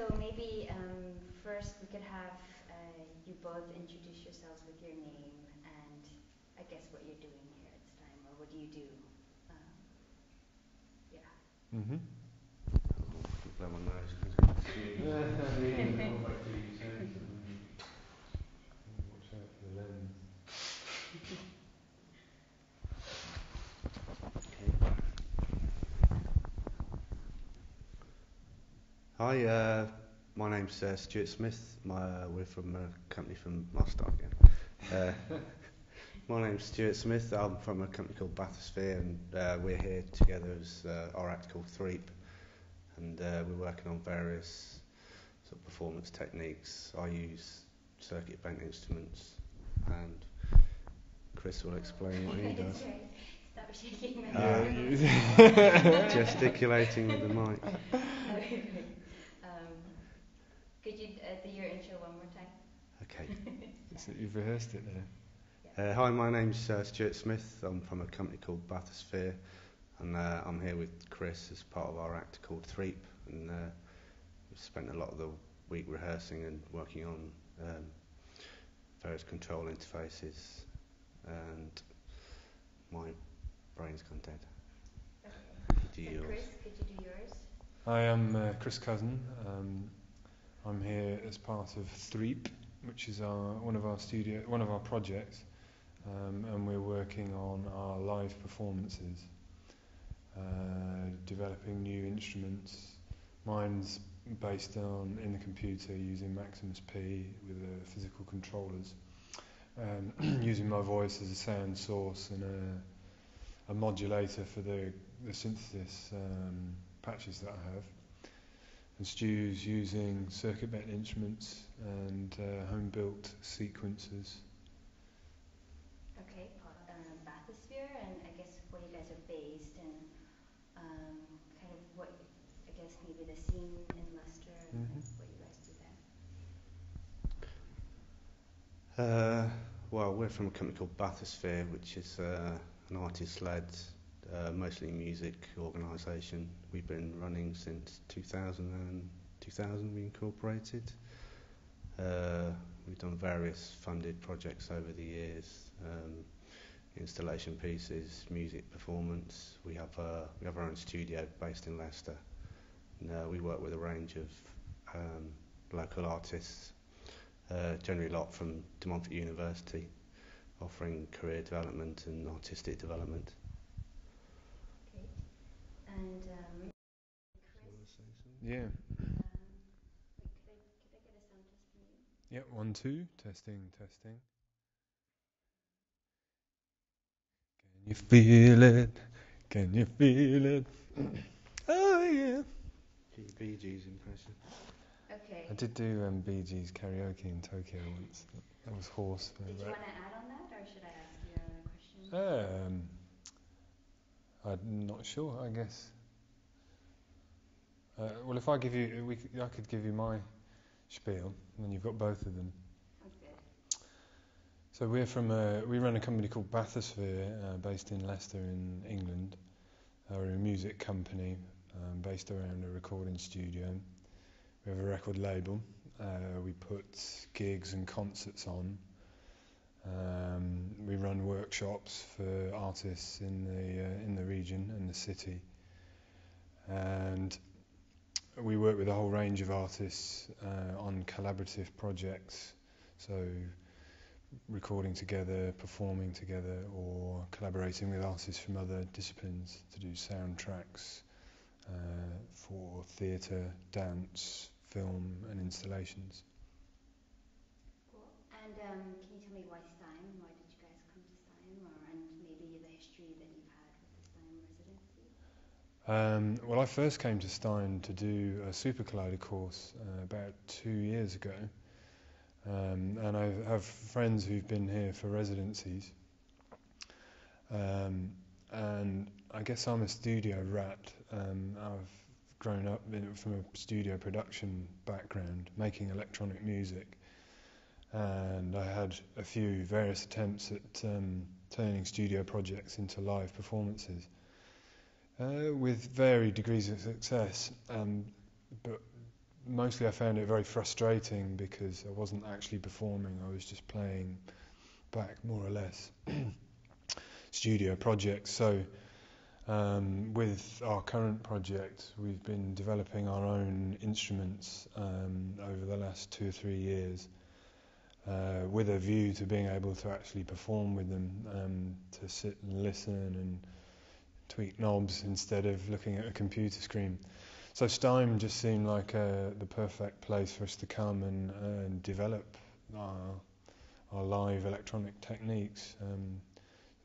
so maybe um, first we could have uh, you both introduce yourselves with your name and I guess what you're doing here at STEIM or what do you do? Um, yeah. Mhm. Blow my nose. Watch out for the lens. Hi, uh, my name's uh, Stuart Smith. My, uh, we're from a company from Mostar again. Uh, my name's Stuart Smith. I'm from a company called Bathysphere, and uh, we're here together as uh, our act called Threep, and uh, we're working on various sort of performance techniques. I use circuit bent instruments, and Chris will explain what he does. Stop shaking. Uh, gesticulating with the mic. Could you uh, do your intro one more time? Okay. So you've rehearsed it there. Uh, hi, my name's uh, Stuart Smith. I'm from a company called Bathysphere, and uh, I'm here with Chris as part of our act called Threep. And uh, we've spent a lot of the week rehearsing and working on um, various control interfaces, and my brain's gone dead. Okay. Do So yours. Chris, could you do yours? I am uh, Chris Cousin. Um, I'm here as part of Threep, which is our one of our studio, one of our projects, um, and we're working on our live performances, uh, developing new instruments. Mine's based on in the computer using Maximus P with physical controllers, um, using my voice as a sound source and a, a modulator for the, the synthesis um, patches that I have. And Stu's using circuit bent instruments and uh, home built sequences. Okay, po- um, Bathysphere, and I guess where you guys are based, and um, kind of what I guess maybe the scene in Leicester and Mhm. what you guys do there. Uh, well, we're from a company called Bathysphere, which is uh, an artist-led, uh, mostly music organisation. We've been running since 2000, and 2000 we incorporated. Uh, we've done various funded projects over the years, um, installation pieces, music performance. We have uh, we have our own studio based in Leicester. And, uh, we work with a range of um, local artists uh, generally a lot from De Montfort University, offering career development and artistic development. Okay, and um, Chris, Yeah. um, wait, could I could I get a sound test from you? Yep. One, two. Testing, testing. Can you feel it? Can you feel it? oh yeah. Bee Gees impression. Okay. I did do um, Bee Gees karaoke in Tokyo once. That was hoarse. Did you want to add on that, or should I ask you another question? Um, I'm not sure. I guess. Uh, well, if I give you, we, I could give you my spiel, and then you've got both of them. Good. So we're from a, we run a company called Bathysphere, uh, based in Leicester in England. Uh, we're a music company um, based around a recording studio. We have a record label. Uh, we put gigs and concerts on. Um, we run workshops for artists in the uh, in the region and the city. And we work with a whole range of artists uh, on collaborative projects. So recording together, performing together, or collaborating with artists from other disciplines to do soundtracks uh, for theatre, dance, film, and installations. Cool. And um, can you tell me why did you guys come to STEIM, or and maybe the history that you've had with the STEIM residency? Um, well, I first came to STEIM to do a Super Collider course uh, about two years ago, um, and I have friends who've been here for residencies. Um, and I guess I'm a studio rat. Um, I've grown up in, from a studio production background, making electronic music, and I had a few various attempts at um, turning studio projects into live performances. Uh, with varied degrees of success, um, but mostly I found it very frustrating because I wasn't actually performing. I was just playing back more or less studio projects. So um, with our current project, we've been developing our own instruments um, over the last two or three years. Uh, with a view to being able to actually perform with them, um, to sit and listen and tweak knobs instead of looking at a computer screen. So STEIM just seemed like uh, the perfect place for us to come and, uh, and develop our, our, live electronic techniques. Um,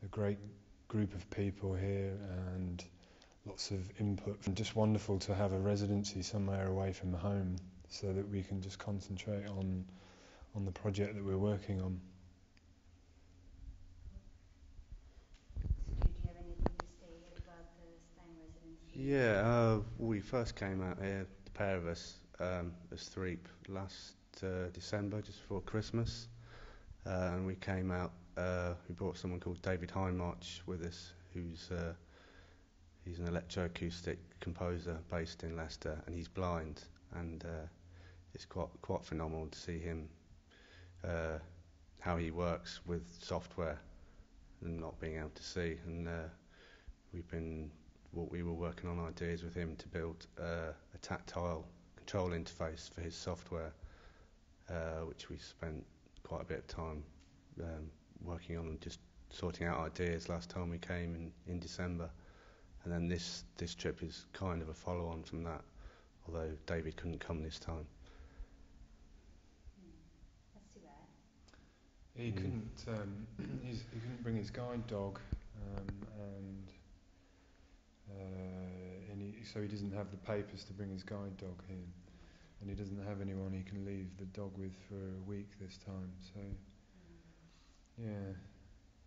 a great group of people here and lots of input. And just wonderful to have a residency somewhere away from home so that we can just concentrate on on the project that we're working on. Yeah, uh, we first came out here, the pair of us, um, as Threep last uh, December, just before Christmas. Uh, and we came out, uh, we brought someone called David Hindmarch with us, who's uh, he's an electroacoustic composer based in Leicester, and he's blind. And uh, it's quite, quite phenomenal to see him, how he works with software and not being able to see. And we've been what we were working on ideas with him to build uh, a tactile control interface for his software, uh, which we spent quite a bit of time um, working on and just sorting out ideas last time we came in, in December. And then this, this trip is kind of a follow on from that, although David couldn't come this time. That's too bad. He couldn't. Um, he couldn't bring his guide dog, um, and and he, so he doesn't have the papers to bring his guide dog here, and he doesn't have anyone he can leave the dog with for a week this time. So, yeah.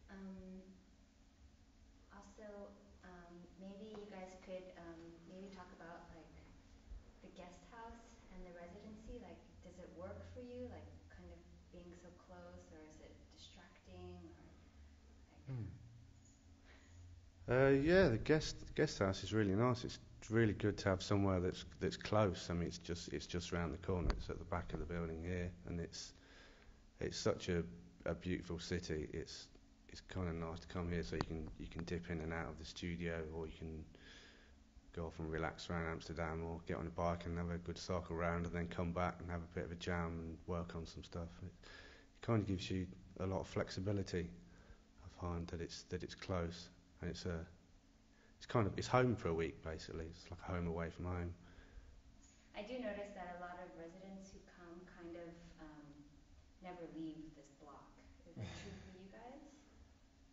Um, also, um, maybe you guys could um, maybe talk about like the guest house and the residency. Like, does it work for you? Like, kind of being so close, or is it distracting? Or like, mm. Uh, yeah, the guest guest house is really nice. It's really good to have somewhere that's that's close. I mean, it's just it's just around the corner. It's at the back of the building here, and it's it's such a, a beautiful city. It's it's kind of nice to come here so you can you can dip in and out of the studio, or you can go off and relax around Amsterdam, or get on a bike and have a good cycle around, and then come back and have a bit of a jam and work on some stuff. It, it kind of gives you a lot of flexibility. I find that it's that it's close and it's a it's kind of it's home for a week basically. It's like a home away from home. I do notice that a lot of residents who come kind of um, never leave this block. Is that true for you guys?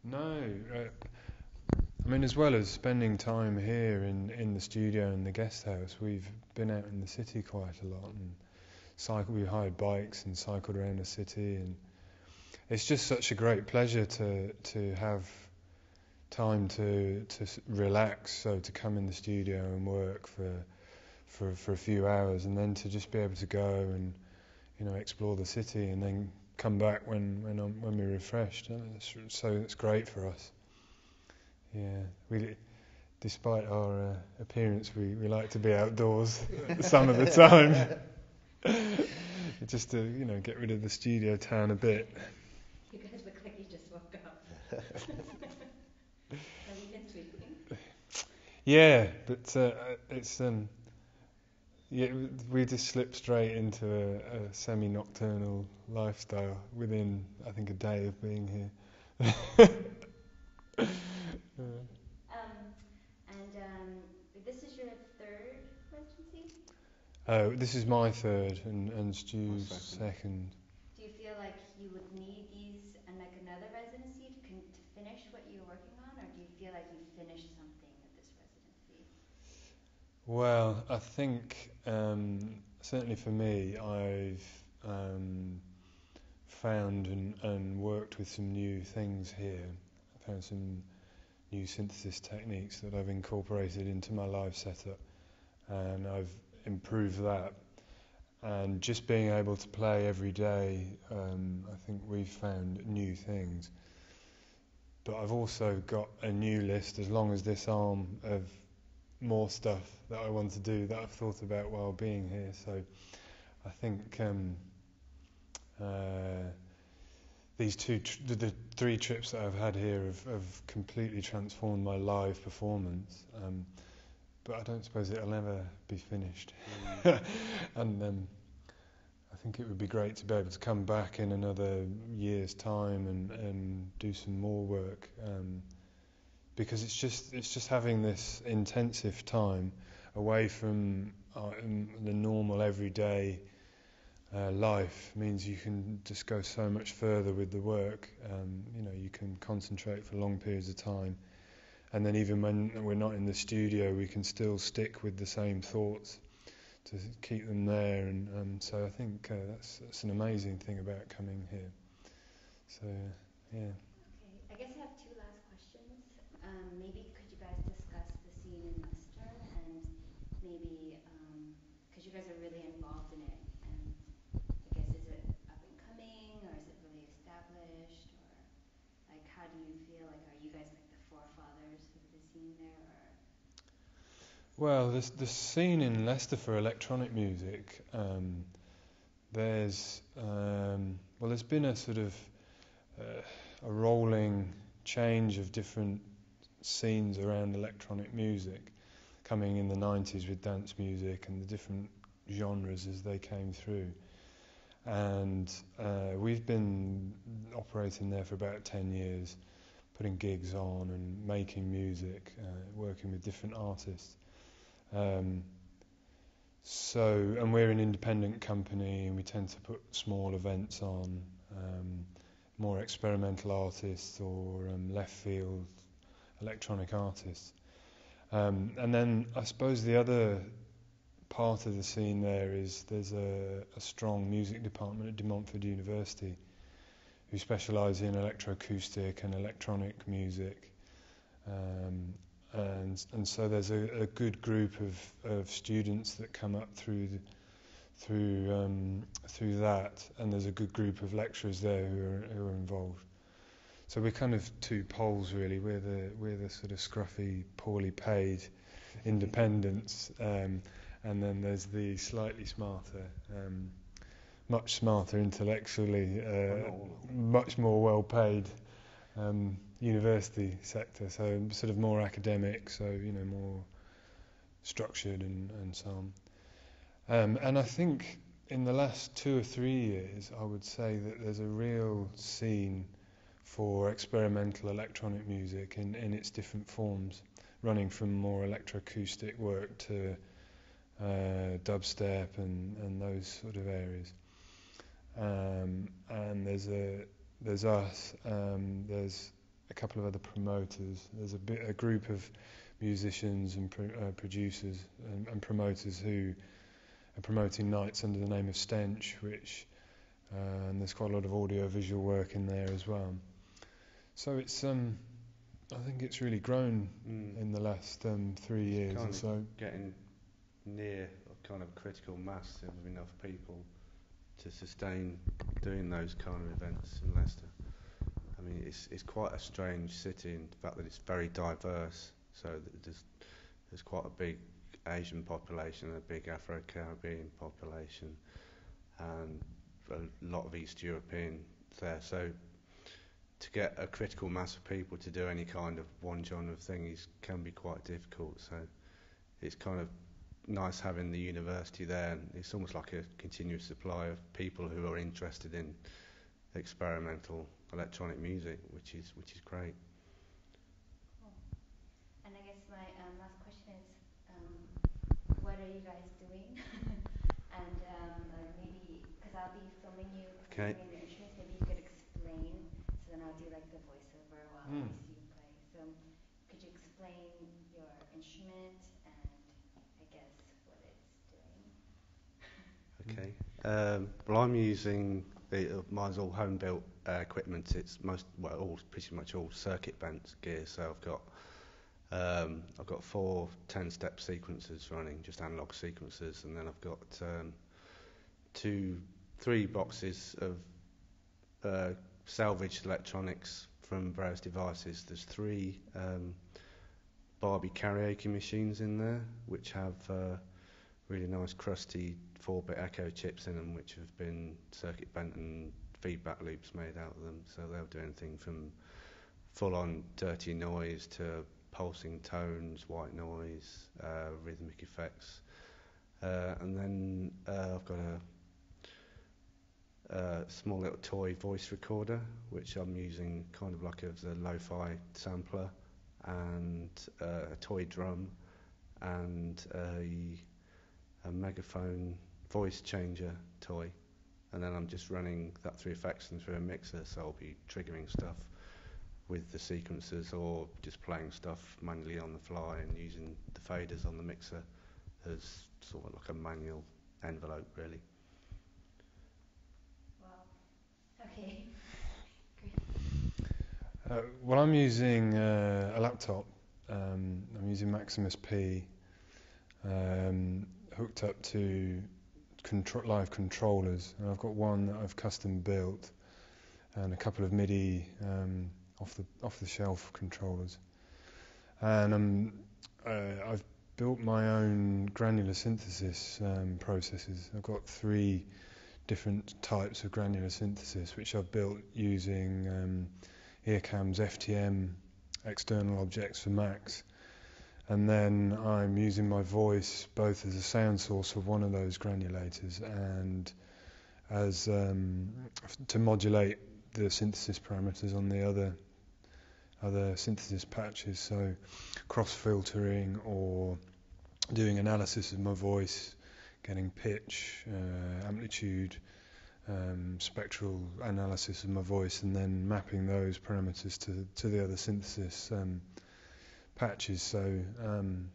No. Uh, I mean, as well as spending time here in, in the studio and the guest house, we've been out in the city quite a lot and cycled. We hired bikes and cycled around the city, and it's just such a great pleasure to to have time to to relax, so to come in the studio and work for for for a few hours, and then to just be able to go and you know explore the city, and then come back when when I'm, when we're refreshed. so it's great for us. Yeah, we despite our uh, appearance, we, we like to be outdoors some of the time. just to you know get rid of the studio town a bit. You guys look like you just woke up. Yeah, but uh, it's um, yeah, we just slipped straight into a, a semi-nocturnal lifestyle within, I think, a day of being here. um, and um, this is your third residency. Oh, this is my third, and and Stu's second. second. Do you feel like you would need these and like another residency to, con- to finish what you're working on, or do you feel like you finished something? Well, I think um, certainly for me, I've um, found and, and, worked with some new things here. I found some new synthesis techniques that I've incorporated into my live setup, and I've improved that. And just being able to play every day, um, I think we've found new things. But I've also got a new list, as long as this arm of more stuff that I want to do that I've thought about while being here. So I think um, uh, these two, tr- the, three trips that I've had here have, have completely transformed my live performance. Um, but I don't suppose it'll ever be finished. and um, I think it would be great to be able to come back in another year's time and, and do some more work. Um, because it's just it's just having this intensive time away from uh, the normal everyday uh, life means you can just go so much further with the work. Um, you know, you can concentrate for long periods of time, and then even when we're not in the studio, we can still stick with the same thoughts to keep them there. And um, so I think uh, that's that's an amazing thing about coming here. So yeah. Okay, I guess I have two last questions. Um, maybe could you guys discuss the scene in Leicester and maybe because you guys are really involved in it and I guess is it up and coming or is it really established or like how do you feel like are you guys like the forefathers of the scene there or Well, the the scene in Leicester for electronic music. Um, there's um, well, there's been a sort of uh, a rolling change of different scenes around electronic music, coming in the 90s with dance music and the different genres as they came through. And uh, we've been operating there for about 10 years, putting gigs on and making music, uh, working with different artists. Um, so, and we're an independent company, and we tend to put small events on, um, more experimental artists or um, left field electronic artists. Um, and then I suppose the other part of the scene there is there's a, a strong music department at De Montfort University who specialise in electroacoustic and electronic music. Um, and and so there's a, a good group of, of students that come up through the, through um, through that, and there's a good group of lecturers there who are who are involved. So we're kind of two poles really. We're the we're the sort of scruffy, poorly paid independents, um, and then there's the slightly smarter, um, much smarter intellectually, uh, much more well paid um, university sector. So sort of more academic, so you know more structured and, and so on. Um, and I think in the last two or three years, I would say that there's a real scene for experimental electronic music in, in its different forms, running from more electroacoustic work to uh, dubstep and, and those sort of areas. Um, and there's a there's us, um, there's a couple of other promoters, there's a, bit, a group of musicians and pro, uh, producers and, and promoters who are promoting nights under the name of Stench, which uh, and there's quite a lot of audio visual work in there as well. So it's um, I think it's really grown Mm. in the last um, three years kind or so. getting near a kind of critical mass of enough people to sustain doing those kind of events in Leicester. Mean, it's it's quite a strange city in the fact that it's very diverse. So there's there's quite a big Asian population, a big Afro-Caribbean population, and a lot of East European there. So to get a critical mass of people to do any kind of one genre of thing is can be quite difficult. So it's kind of nice having the university there, and it's almost like a continuous supply of people who are interested in experimental electronic music, which is which is great. Cool. And I guess my um, last question is, um, what are you guys doing? and um, like maybe, because I'll be filming you, Okay. filming the instruments, maybe you could explain, so then I'll do like the voiceover while I Mm. see you play. So could you explain your instrument and I guess what it's doing? Okay. Um, well, I'm using the, uh, mine's all home built uh, equipment. It's most well, all pretty much all circuit bent gear. So I've got um, I've got four 10 step sequences running, just analog sequences, and then I've got um, two, three boxes of uh, salvaged electronics from various devices. There's three um, Barbie karaoke machines in there, which have uh, really nice crusty 4-bit echo chips in them, which have been circuit bent and feedback loops made out of them. So they'll do anything from full-on dirty noise to pulsing tones, white noise, uh, rhythmic effects. Uh, and then uh, I've got a, a small little toy voice recorder, which I'm using kind of like as a lo-fi sampler, and uh, a toy drum, and a, a megaphone voice changer toy. And then I'm just running that through effects and through a mixer, so I'll be triggering stuff with the sequencers or just playing stuff manually on the fly and using the faders on the mixer as sort of like a manual envelope, really. Wow. Okay. Uh, well, I'm using uh, a laptop. Um, I'm using Max/MSP, um, hooked up to contro- live controllers. And I've got one that I've custom built, and a couple of MIDI um, off the off the shelf controllers. And um, uh, I've built my own granular synthesis um, processes. I've got three different types of granular synthesis, which I've built using um, IRCAM's FTM external objects for Macs. And then I'm using my voice both as a sound source for one of those granulators and as um, to modulate the synthesis parameters on the other other synthesis patches. So cross filtering or doing analysis of my voice, getting pitch, uh, amplitude, um, spectral analysis of my voice, and then mapping those parameters to, to the other synthesis um, patches. So um,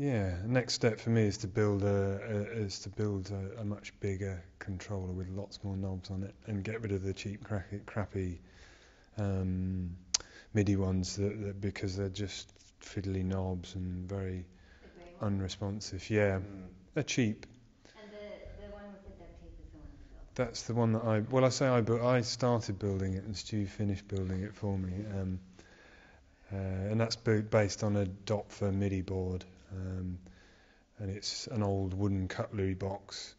yeah, next step for me is to build a, a is to build a, a, much bigger controller with lots more knobs on it, and get rid of the cheap, crappy, crappy um, MIDI ones that, that because they're just fiddly knobs and very unresponsive. Yeah, mm. they're cheap. And the, the one with the duct tape is the one you built? That's the one that I. Well, I say I built. I started building it, and Stu finished building it for me. Um, uh, and that's based on a Doepfer MIDI board. Um, and it's an old wooden cutlery box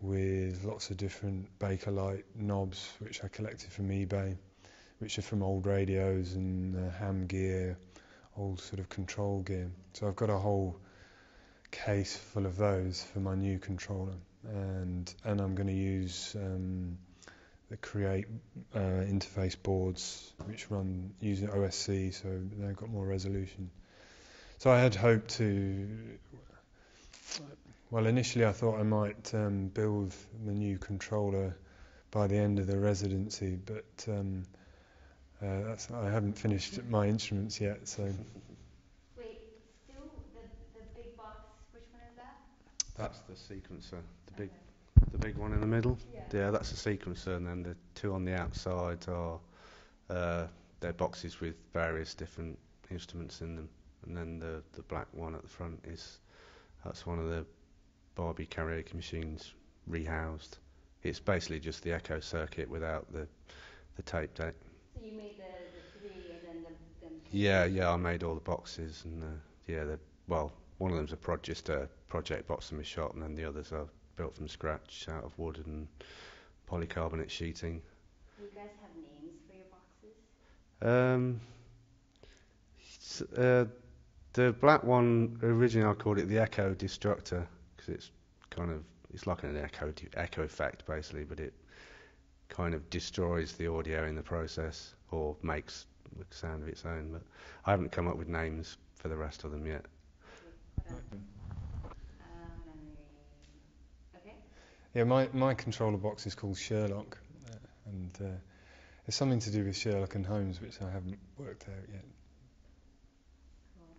with lots of different Bakelite knobs, which I collected from eBay which are from old radios and uh, ham gear, old sort of control gear. So I've got a whole case full of those for my new controller, and and I'm going to use um, the Create uh, interface boards, which run using OSC, so they've got more resolution. So I had hoped to. Well, initially I thought I might um, build the new controller by the end of the residency, but um, uh, that's, I haven't finished my instruments yet, so. Wait, still the, the big box, which one is that? That's the sequencer, the big, the big one in the middle. Yeah. yeah, that's the sequencer, and then the two on the outside are uh, they're boxes with various different instruments in them, and then the the black one at the front is that's one of the Barbie karaoke machines rehoused. It's basically just the echo circuit without the the tape deck. So you made the, the three and then the, them Yeah, yeah, I made all the boxes and uh, yeah, the well, one of them's a pro- just a project box from my shop, and then the others are built from scratch out of wood and polycarbonate sheeting. Do you guys have names for your boxes? Um, uh, the black one originally I called it the Echo Destructor because it's kind of it's like an echo echo effect basically, but it kind of destroys the audio in the process or makes a sound of its own. But I haven't come up with names for the rest of them yet. Yeah, my, my controller box is called Sherlock, uh, and uh, it's something to do with Sherlock and Holmes, which I haven't worked out yet.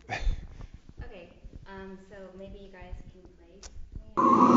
Cool. okay, um, so maybe you guys can play.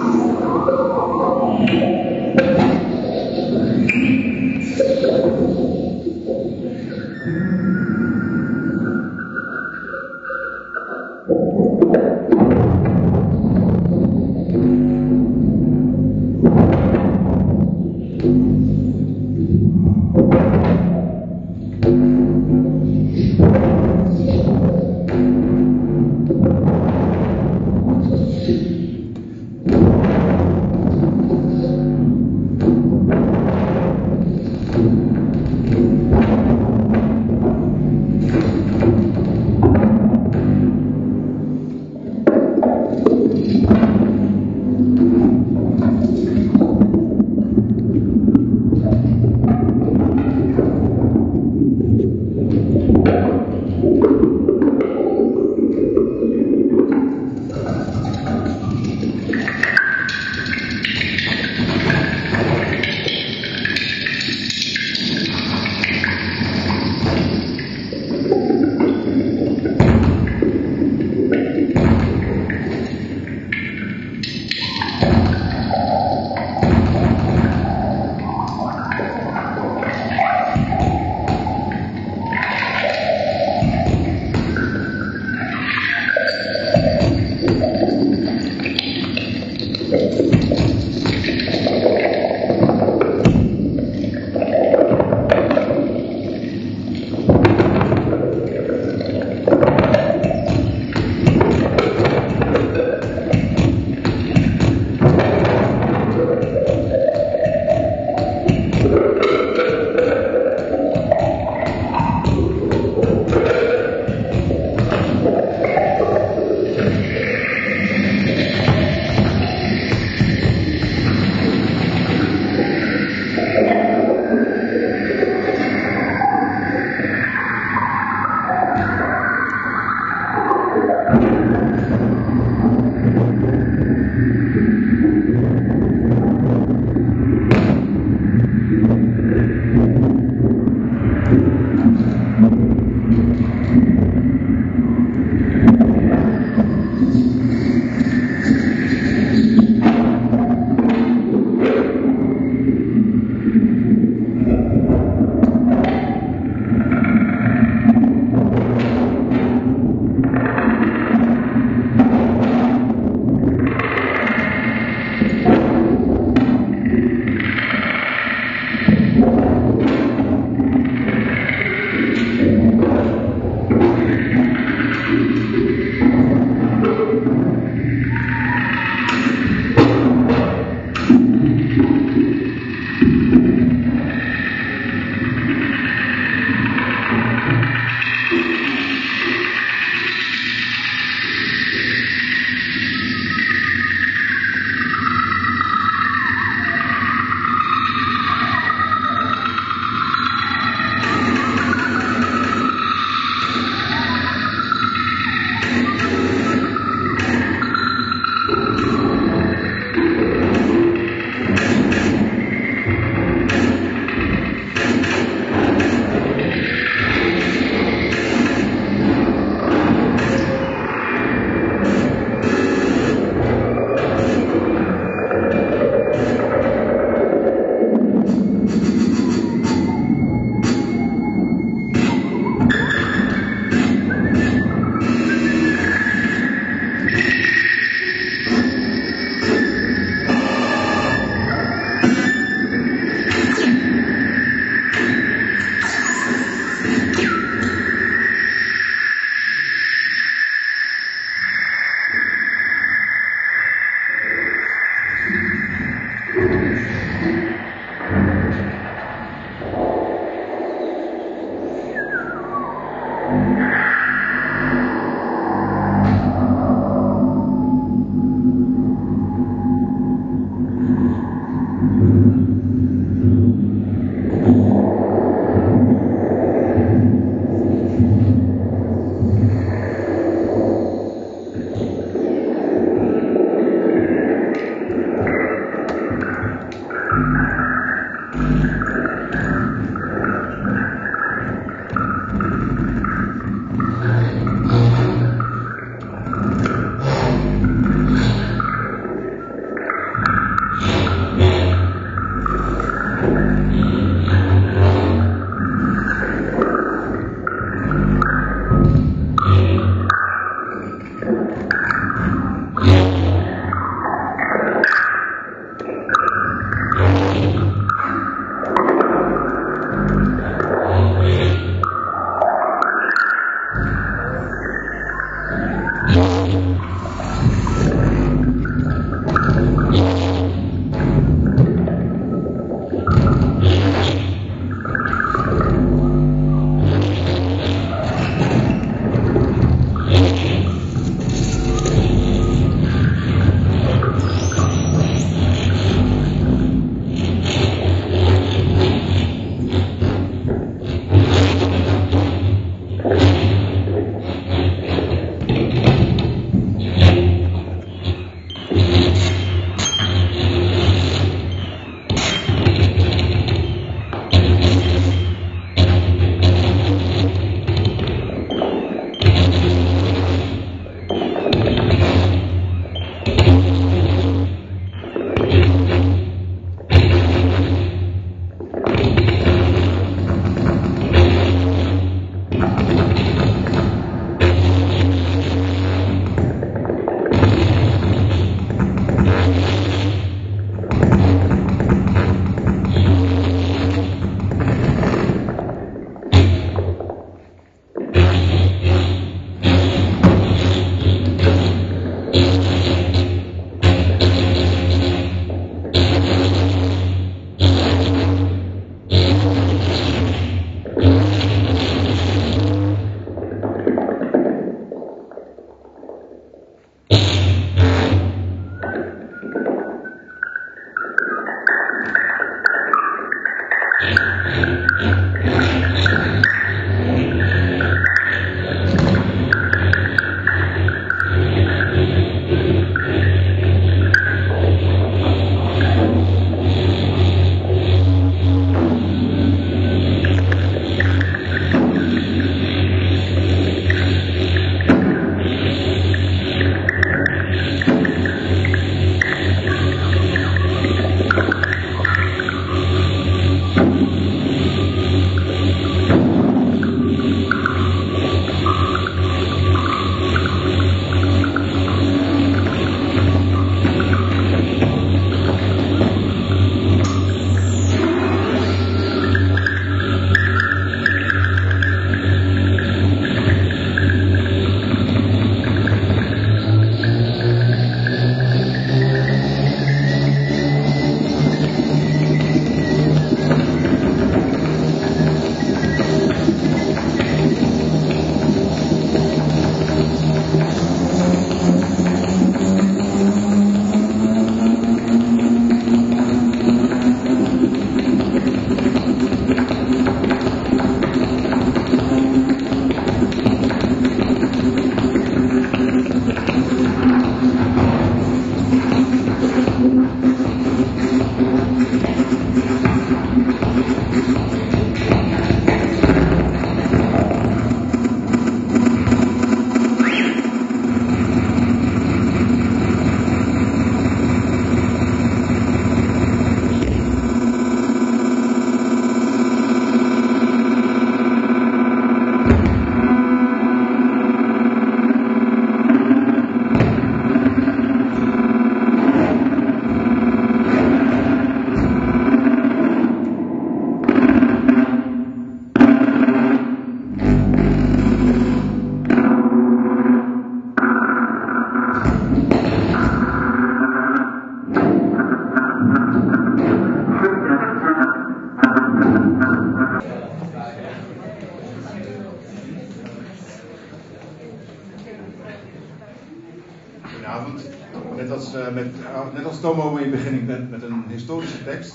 Historische tekst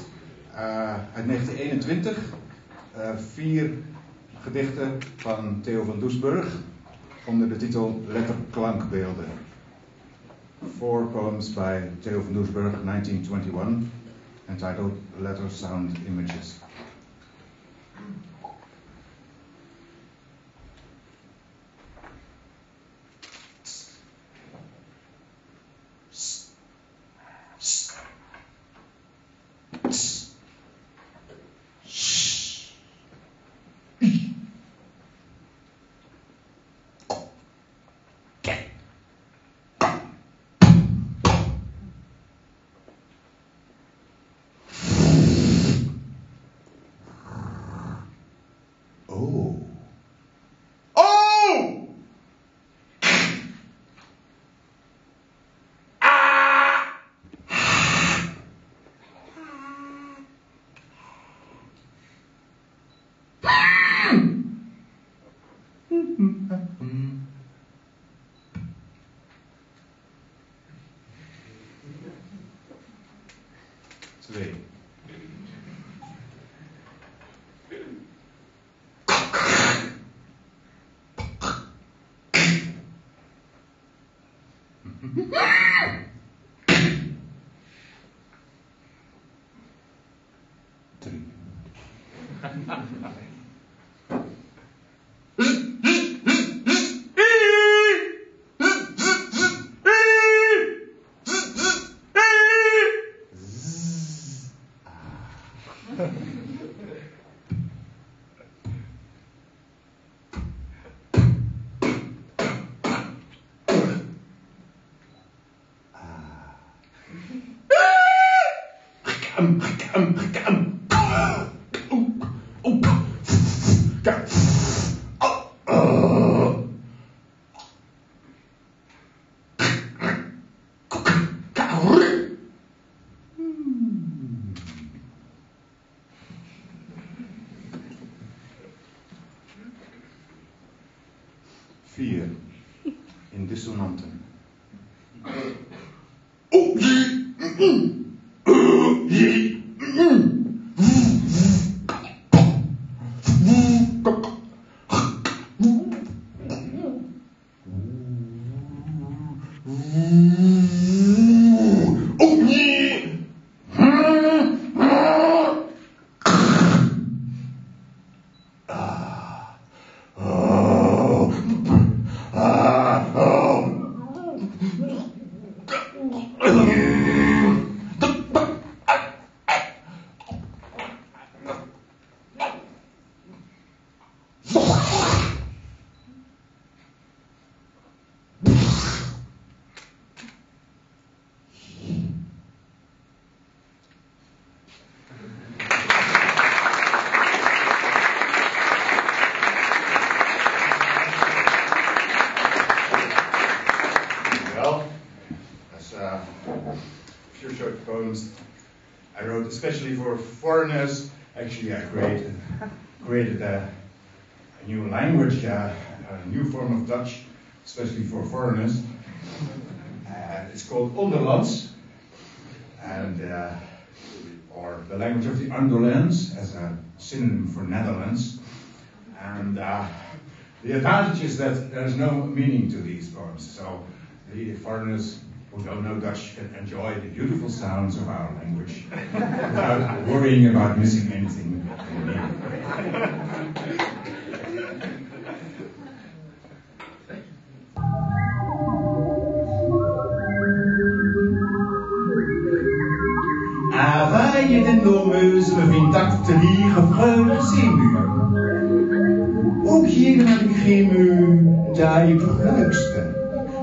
uh, uit 1921. vier gedichten van Theo van Doesburg onder de titel Letterklankbeelden. Four poems by Theo van Doesburg, 1921, entitled Letter Sound Images. という。for foreigners. Actually, I created, created a, a new language, uh, a new form of Dutch, especially for foreigners. It's called Onderlands, and uh, or the language of the Underlands as a synonym for Netherlands. And uh, the advantage is that there's no meaning to these poems, so the foreigners don't know Dutch can enjoy the beautiful sounds of our language without worrying about missing anything. Availle den normeuse bevindt dat te liegen vreugde zeemuur. Ook hier naar die geemu, daar je leukste.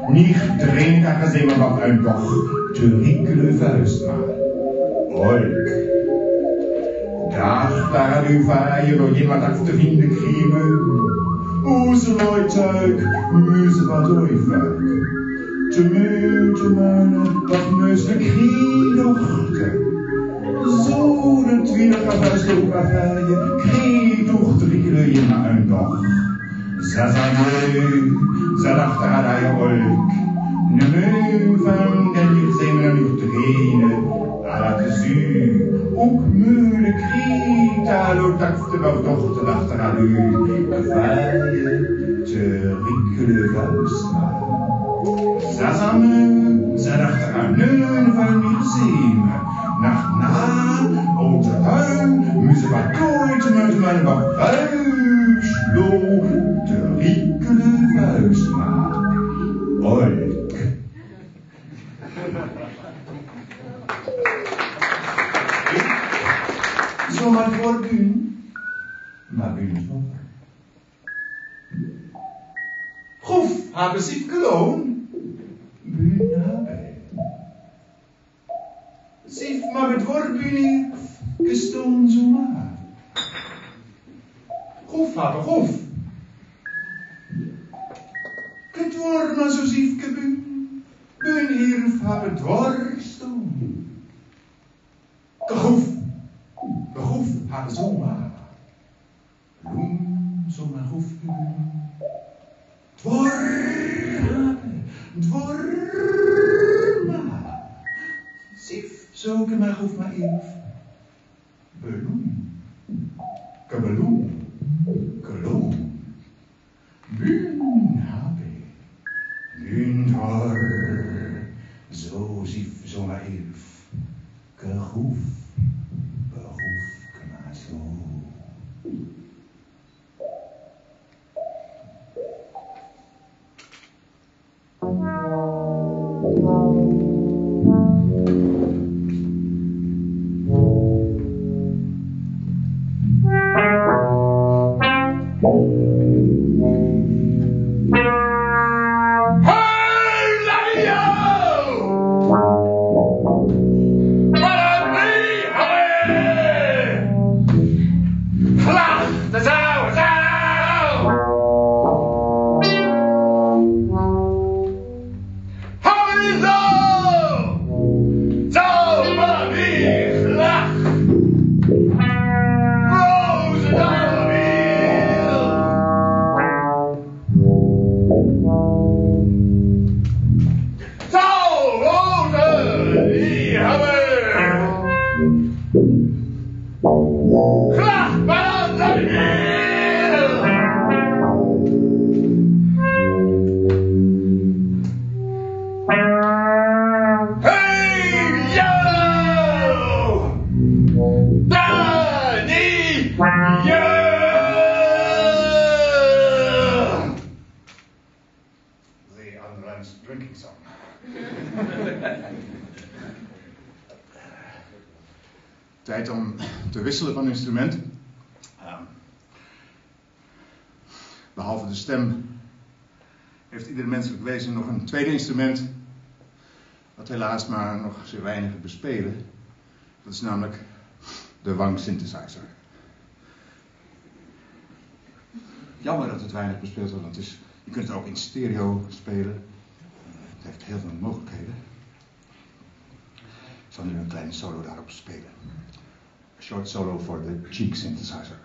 Nikt Akasemanov einfach vuist maar. Oik. Dag daar aan uw vaaien nog iemand af te vinden kriemen. Oezeloituik, muze wat ooivuik. Te mu, te muinen, wat muus de kriedochter. Zo de twintig huis op haar vaaien, kriedochter ik je maar een dag. Zazameu, 살아가라 wolk. Nu van de zijn en nog trainen. Aan het. Ook mijn kriet, al dat de dochter dacht aan u. Kwijt te rikkelen van straat. Samen zijn achter aan nu van die zeem. Nach na, und heim, müssen wir deutschen, müssen wir aber vijf, Kunstenaar. Olk. Zomaar voor Buun. Maar Buun is nog. Goed, hebben ze het geloon? Buun nabij. Maar met woordbuning gestoond zomaar. Hebben. dat zo zieke bu. Mijn heren hebben dwarstom. Gehoef. Gehoef hebben zomaar. Roem zomaar hoef u. Dwar hebben. Dwar maar. Zief, zulke maar hoef maar even. Om te wisselen van instrument. Ehm, behalve de stem heeft ieder menselijk wezen nog een tweede instrument. Wat helaas maar nog zeer weinig bespelen. Dat is namelijk de Wang synthesizer. Jammer dat het weinig bespeeld wordt, want het is, je kunt het ook in stereo spelen. Het heeft heel veel mogelijkheden. Ik zal nu een kleine solo daarop spelen. Short solo for the Cheek synthesizer.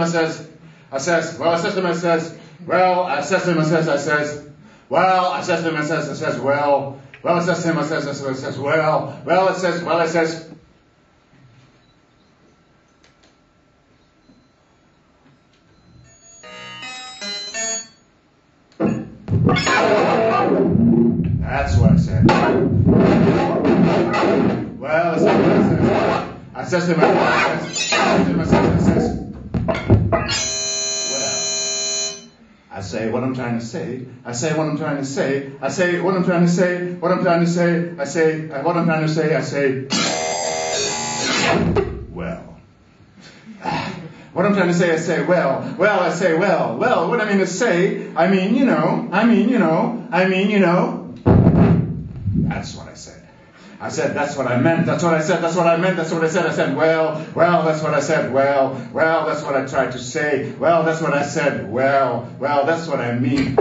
Him, I says, I says, well, I says to him, I says, well, I says to him, I says, I says, well, I says to him, I says, I says, well, well, I says to him, I says, I says, I well, well, it says, well, it says, say. What I'm trying to say. I say what I'm trying to say. What I'm trying to say. I say what I'm trying to say. I say. Well. What I'm trying to say, I say, well, well, I say, well, well, what I mean to say, I mean, you know, I mean, you know, I mean, you know. That's what I said. I said, that's what I meant, that's what I said, that's what I meant, that's what I said. I said, well, well, that's what I said, well, well, that's what I tried to say, well, that's what I said, well, well, that's what I mean.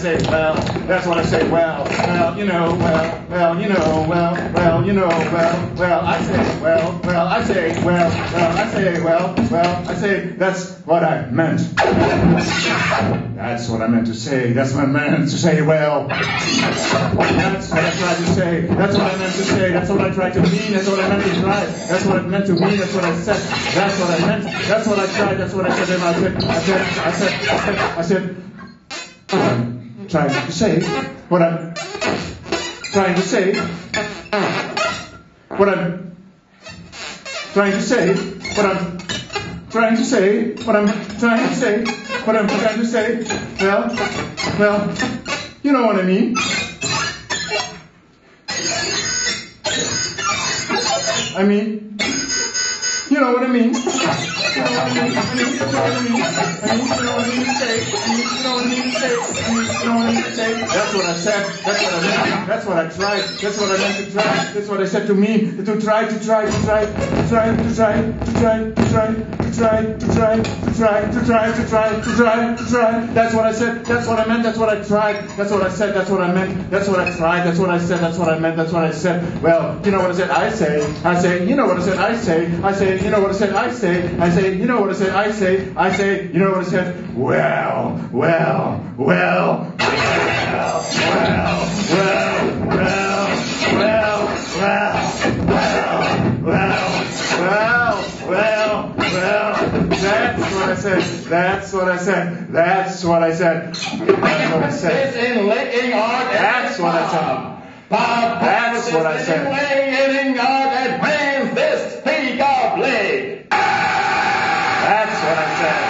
Say, well, that's what I say, well, well, you know, well, well, you know, well, well, you know, well, well, I say, well, well, I say, well, well, I say, well, well, I say, that's what I meant. That's what I meant to say. That's what I meant to say. Well, that's what I tried to say. That's what I meant to say. That's what I tried to mean. That's what I meant to try. That's what I meant to mean. That's what I said. That's what I meant. That's what I tried. That's what I said. And I said, I said, I said, I said, I said, I'm trying to say what I'm trying to say. What I'm trying to say. What I'm trying to say. What I'm trying to say. What I'm trying to say. Well, well, you know what I mean. I mean, you know what I mean. That's what I said. That's what I meant. That's what I tried. That's what I meant to try. That's what I said to me. To try, to try, to try, to try, to try, to try, to try, to try, to try, to try, to try, to try, to try, to try. That's what I said. That's what I meant. That's what I tried. That's what I said. That's what I meant. That's what I tried. That's what I said. That's what I meant. That's what I said. Well, you know what I said? I say. I say. You know what I said? I say. I say. You know what I said? I say. I say. You know what I said? I say. I say. You know what I said? Well, well, well, well, well, well, well, well, well, well, well, well, well. That's what I said. That's what I said. That's what I said. That's what I said. in licking art and That's what I said. That's what I said. Laying art and plans this speak of lay. That's what I said.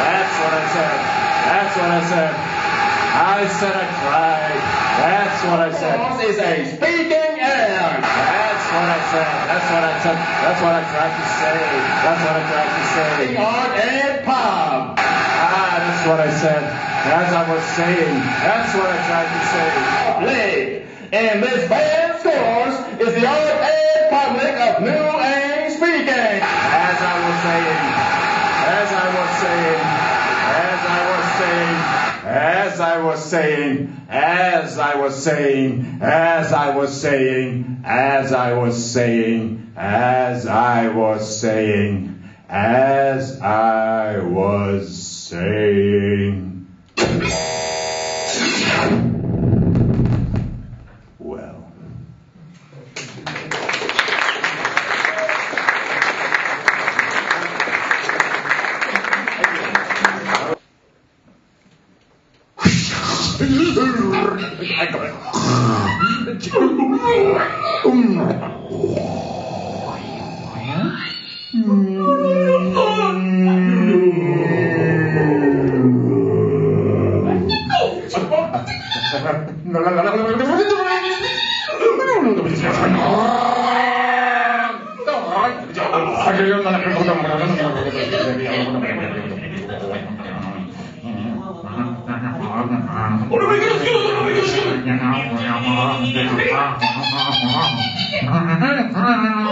That's what I said. That's what I said. I said I tried. That's what I said. This is a speaking art. That's what I said. That's what I said. That's what I tried to say. That's what I tried to say. That's what I said. As I was saying, that's what I tried to say. And this band scores is the old age public of New Age speaking. As I was saying, as I was saying, as I was saying, as I was saying, as I was saying, as I was saying, as I was saying, as I was saying, as I was saying. 俺は俺は俺は俺俺は俺は俺は俺は俺は俺は俺は俺は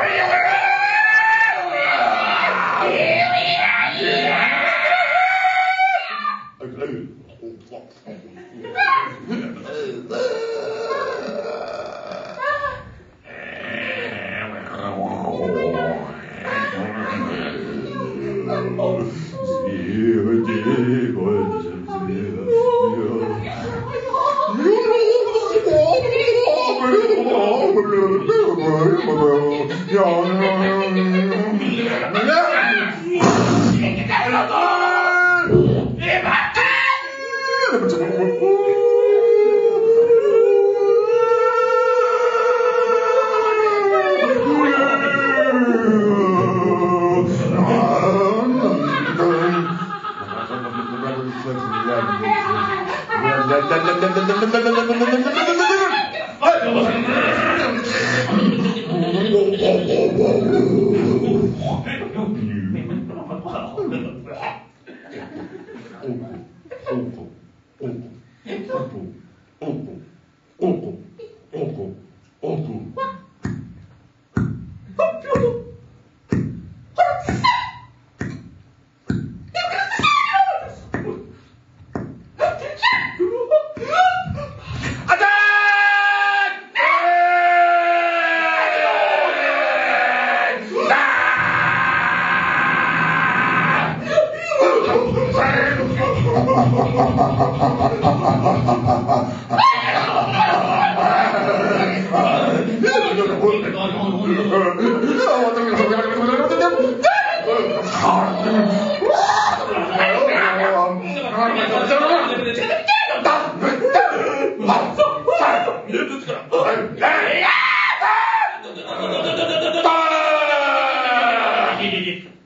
Are you belief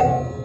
Thank